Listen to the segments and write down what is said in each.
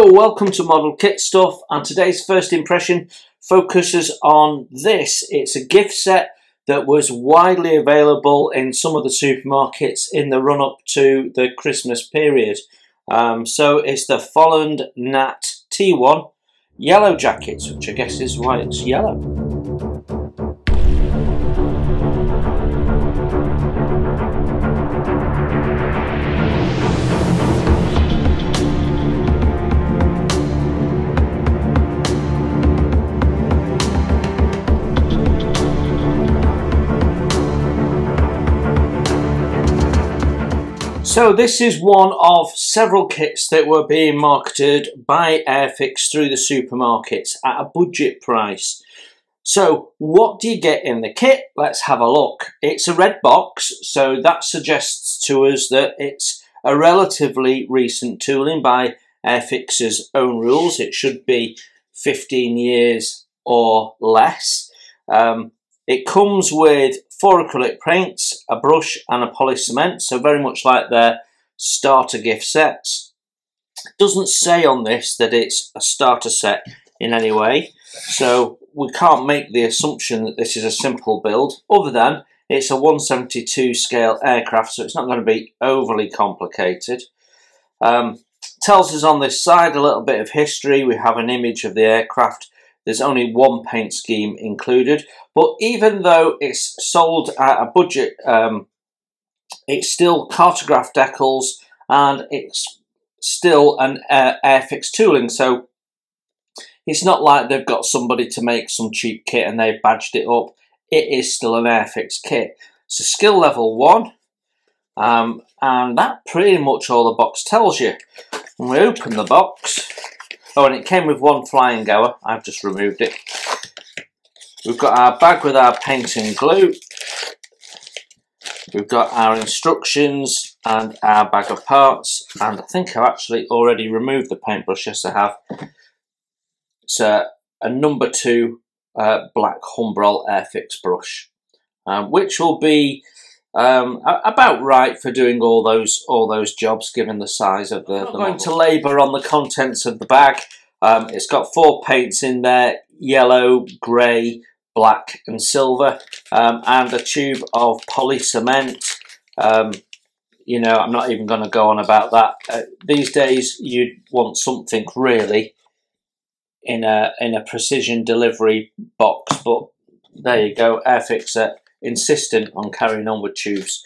Hello, welcome to Model Kit Stuff and today's first impression focuses on this. It's a gift set that was widely available in some of the supermarkets in the run up to the Christmas period. Um, so it's the Folland Gnat T1 yellow jackets, which I guess is why it's yellow. So this is one of several kits that were being marketed by Airfix through the supermarkets at a budget price. So what do you get in the kit? Let's have a look. It's a red box, so that suggests to us that it's a relatively recent tooling by Airfix's own rules. It should be 15 years or less. Um, it comes with four acrylic paints, a brush and a poly cement, so very much like their starter gift sets. It doesn't say on this that it's a starter set in any way, so we can't make the assumption that this is a simple build, other than it's a 172 scale aircraft, so it's not going to be overly complicated. Um, tells us on this side a little bit of history. We have an image of the aircraft there's only one paint scheme included. But even though it's sold at a budget, um, it's still cartograph decals and it's still an uh, Airfix tooling. So it's not like they've got somebody to make some cheap kit and they've badged it up. It is still an Airfix kit. So skill level one. Um, and that pretty much all the box tells you. When we open the box, Oh, and it came with one flying goer. I've just removed it. We've got our bag with our paint and glue. We've got our instructions and our bag of parts. And I think I've actually already removed the paintbrush. Yes, I have. It's a, a number two uh, black Humbrol Airfix brush, um, which will be um, about right for doing all those all those jobs, given the size of the. I'm not the going to labour on the contents of the bag. Um, it's got four paints in there: yellow, grey, black, and silver, um, and a tube of poly cement. Um, you know, I'm not even going to go on about that. Uh, these days, you'd want something really in a in a precision delivery box, but there you go, Airfixer insistent on carrying on with tubes.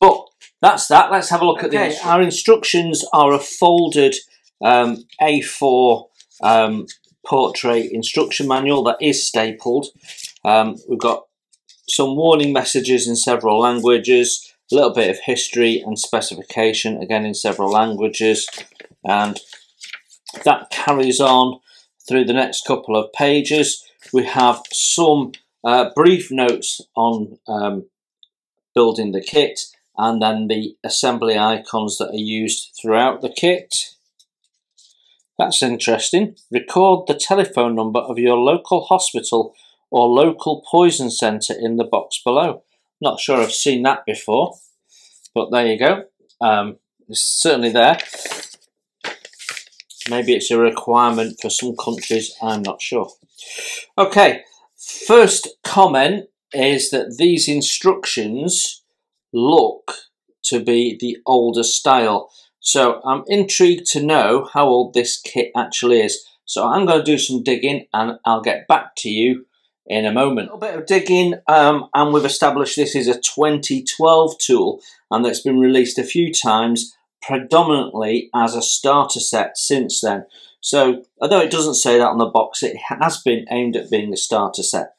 But that's that. Let's have a look okay. at this. Our instructions are a folded um, A4 um, portrait instruction manual that is stapled. Um, we've got some warning messages in several languages, a little bit of history and specification again in several languages, and that carries on through the next couple of pages. We have some uh, brief notes on um, building the kit and then the assembly icons that are used throughout the kit. That's interesting. Record the telephone number of your local hospital or local poison centre in the box below. Not sure I've seen that before, but there you go. Um, it's certainly there. Maybe it's a requirement for some countries, I'm not sure. Okay, First comment is that these instructions look to be the older style. So I'm intrigued to know how old this kit actually is. So I'm going to do some digging and I'll get back to you in a moment. A little bit of digging um, and we've established this is a 2012 tool and that's been released a few times predominantly as a starter set since then. So although it doesn't say that on the box, it has been aimed at being a starter set.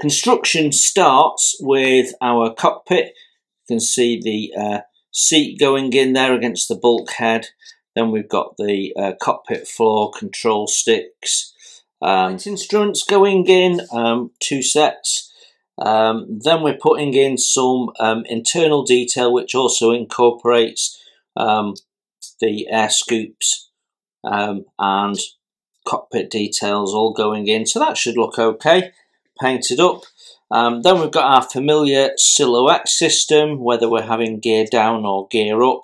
Construction starts with our cockpit. You can see the uh, seat going in there against the bulkhead. Then we've got the uh, cockpit floor control sticks. Um, instruments going in, um, two sets. Um, then we're putting in some um, internal detail which also incorporates um, the air scoops um, and cockpit details all going in. So that should look okay, painted up. Um, then we've got our familiar silhouette system, whether we're having gear down or gear up.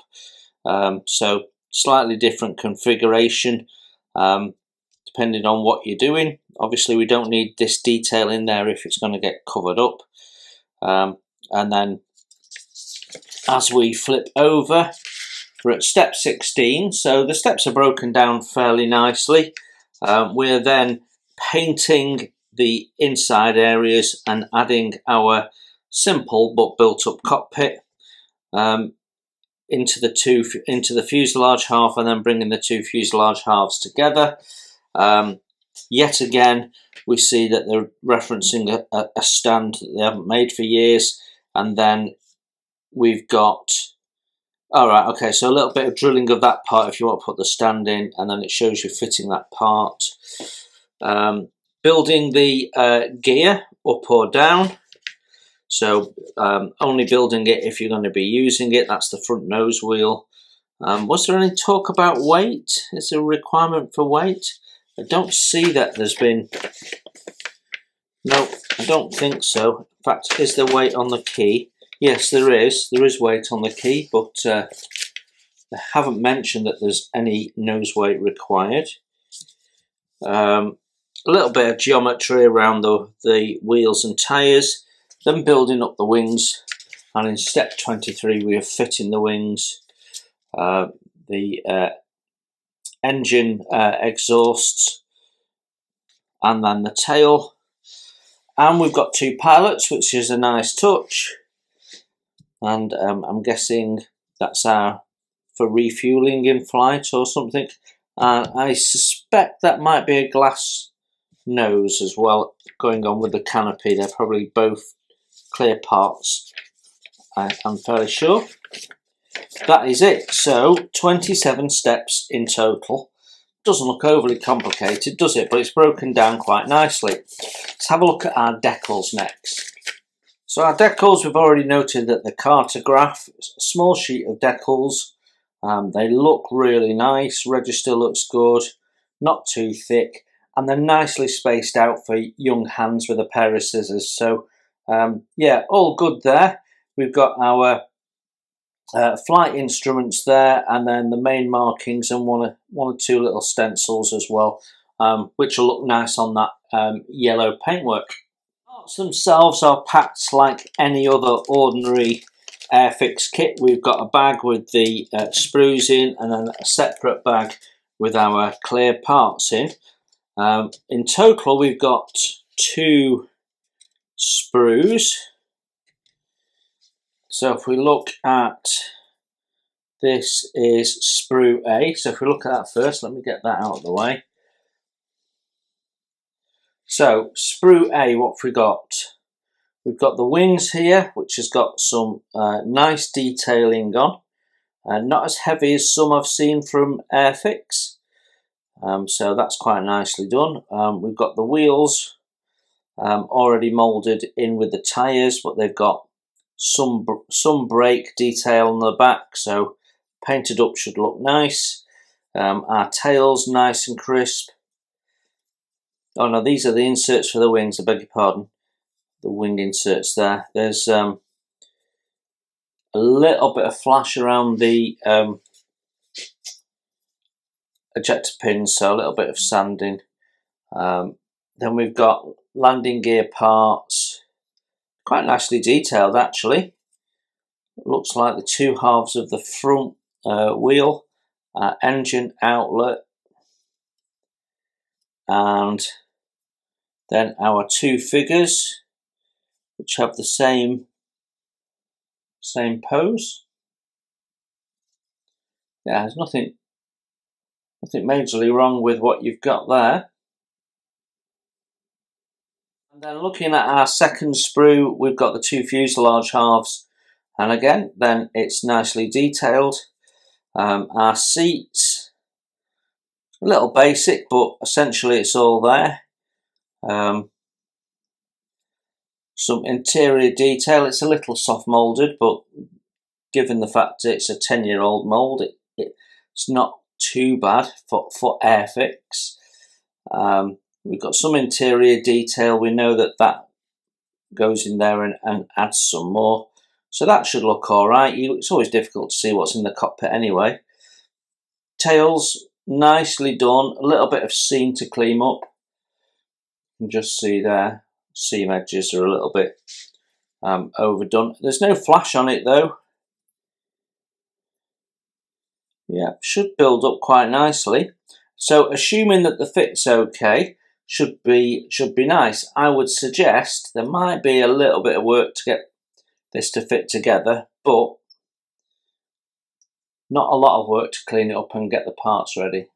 Um, so slightly different configuration um, depending on what you're doing. Obviously we don't need this detail in there if it's going to get covered up. Um, and then as we flip over, we're at step 16. So the steps are broken down fairly nicely. Um, we're then painting the inside areas and adding our simple but built up cockpit um, into the two into the fuselage half and then bringing the two fuselage halves together. Um, yet again, we see that they're referencing a, a, stand that they haven't made for years, and then we've got. All right, okay, so a little bit of drilling of that part if you want to put the stand in, and then it shows you fitting that part. Um, building the uh, gear up or down. So um, only building it if you're going to be using it. That's the front nose wheel. Um, was there any talk about weight? Is there a requirement for weight? I don't see that there's been... No, I don't think so. In fact, is there weight on the key? Yes, there is. There is weight on the key, but uh, they haven't mentioned that there's any nose weight required. Um, a little bit of geometry around the, the wheels and tyres, then building up the wings, and in step 23 we are fitting the wings, uh, the uh, engine uh, exhausts, and then the tail. And we've got two pilots, which is a nice touch. And um, I'm guessing that's our for refueling in flight or something. And I suspect that might be a glass nose as well going on with the canopy. They're probably both clear parts, I, am fairly sure. That is it. So 27 steps in total. Doesn't look overly complicated, does it? But it's broken down quite nicely. Let's have a look at our decals next. So our decals, we've already noted that the Cartograph, a small sheet of decals. Um, they look really nice. Register looks good. Not too thick and they're nicely spaced out for young hands with a pair of scissors. So um, yeah, all good there. We've got our uh, flight instruments there, and then the main markings and one or, one or two little stencils as well, um, which will look nice on that um, yellow paintwork. Parts themselves are packed like any other ordinary Airfix kit. We've got a bag with the uh, sprues in, and then a separate bag with our clear parts in. Um, in total, we've got two sprues. So if we look at this is sprue A. So if we look at that first, let me get that out of the way. So sprue A, what have we got? We've got the wings here, which has got some uh, nice detailing on. Uh, not as heavy as some I've seen from Airfix. Um, so that's quite nicely done. Um, we've got the wheels um, already moulded in with the tyres, but they've got some some brake detail on the back, so painted up should look nice. Um, our tails nice and crisp. Oh no, these are the inserts for the wings, I beg your pardon. The wing inserts there. There's um, a little bit of flash around the um, ejector pins, so a little bit of sanding. Um, then we've got landing gear parts, quite nicely detailed actually. Looks like the two halves of the front uh, wheel, uh, engine outlet, and then our two figures, which have the same same pose. Yeah, there's nothing Nothing majorly wrong with what you've got there. And then looking at our second sprue, we've got the two fuselage halves. And again, then it's nicely detailed. Um, our seats, a little basic, but essentially it's all there. Um, some interior detail, it's a little soft moulded, but given the fact it's a 10 year old mould, it, it, it's not too bad for, for Airfix. Um, we've got some interior detail. We know that that goes in there and, and adds some more. So that should look all right. It's always difficult to see what's in the cockpit anyway. tails nicely done. A little bit of seam to clean up. You can just see there, seam edges are a little bit um, overdone. There's no flash on it though. Yeah, should build up quite nicely. So assuming that the fit's okay, should be should be nice. I would suggest there might be a little bit of work to get this to fit together, but not a lot of work to clean it up and get the parts ready.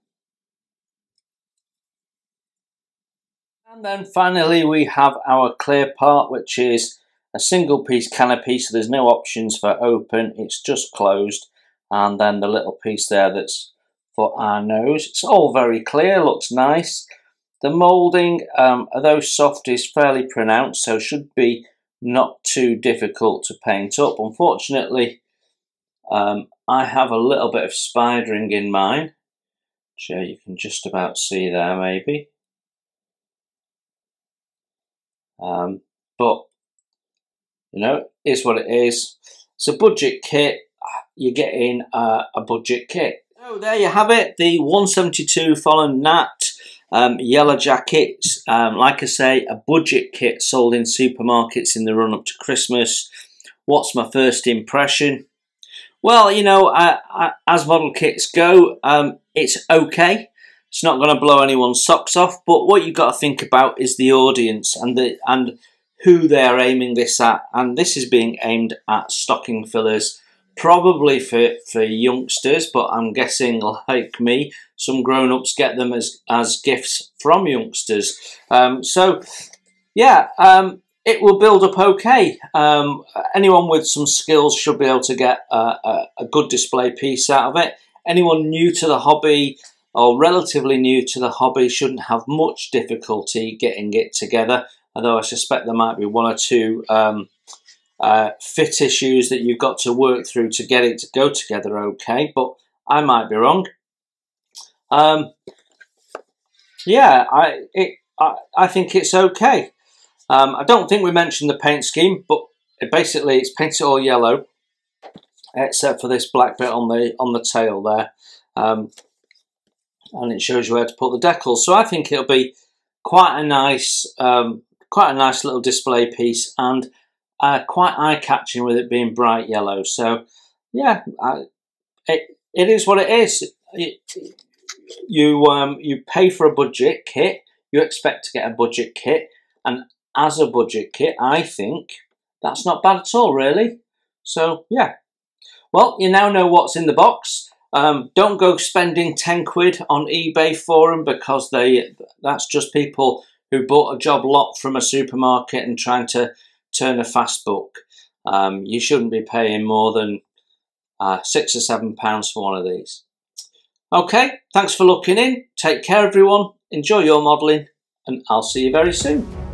And then finally we have our clear part which is a single piece canopy so there's no options for open it's just closed and then the little piece there that's for our nose. It's all very clear, looks nice. The moulding, um, although soft, is fairly pronounced, so should be not too difficult to paint up. Unfortunately, um, I have a little bit of spidering in mine, which uh, you can just about see there maybe. Um, but, you know, is what it is. It's a budget kit. You're getting uh, a budget kit. So there you have it, the 172 Folland Gnat um, yellow jackets. Um, like I say, a budget kit sold in supermarkets in the run up to Christmas. What's my first impression? Well, you know, I, I, as model kits go, um, it's okay. It's not going to blow anyone's socks off, but what you've got to think about is the audience and the and who they're aiming this at. And this is being aimed at stocking fillers probably for, for youngsters, but I'm guessing, like me, some grown ups get them as, as gifts from youngsters. Um, so, yeah, um, it will build up okay. Um, anyone with some skills should be able to get a, a, a good display piece out of it. Anyone new to the hobby or relatively new to the hobby shouldn't have much difficulty getting it together, although I suspect there might be one or two um, uh, fit issues that you've got to work through to get it to go together okay, but I might be wrong. Um, yeah, I, it, I, I think it's okay. Um, I don't think we mentioned the paint scheme, but basically it's painted all yellow, except for this black bit on the on the tail there, um, and it shows you where to put the decals. So I think it'll be quite a nice, um, quite a nice little display piece, and uh, quite eye-catching with it being bright yellow. So, yeah, I, it it is what it is. It, you um, you pay for a budget kit, you expect to get a budget kit, and as a budget kit, I think that's not bad at all, really. So, yeah. Well, you now know what's in the box. Um, don't go spending 10 quid on eBay for them because they that's just people who bought a job lot from a supermarket and trying to turn a fast book, um, you shouldn't be paying more than uh, six or seven pounds for one of these. Okay, thanks for looking in. Take care, everyone. Enjoy your modelling, and I'll see you very soon.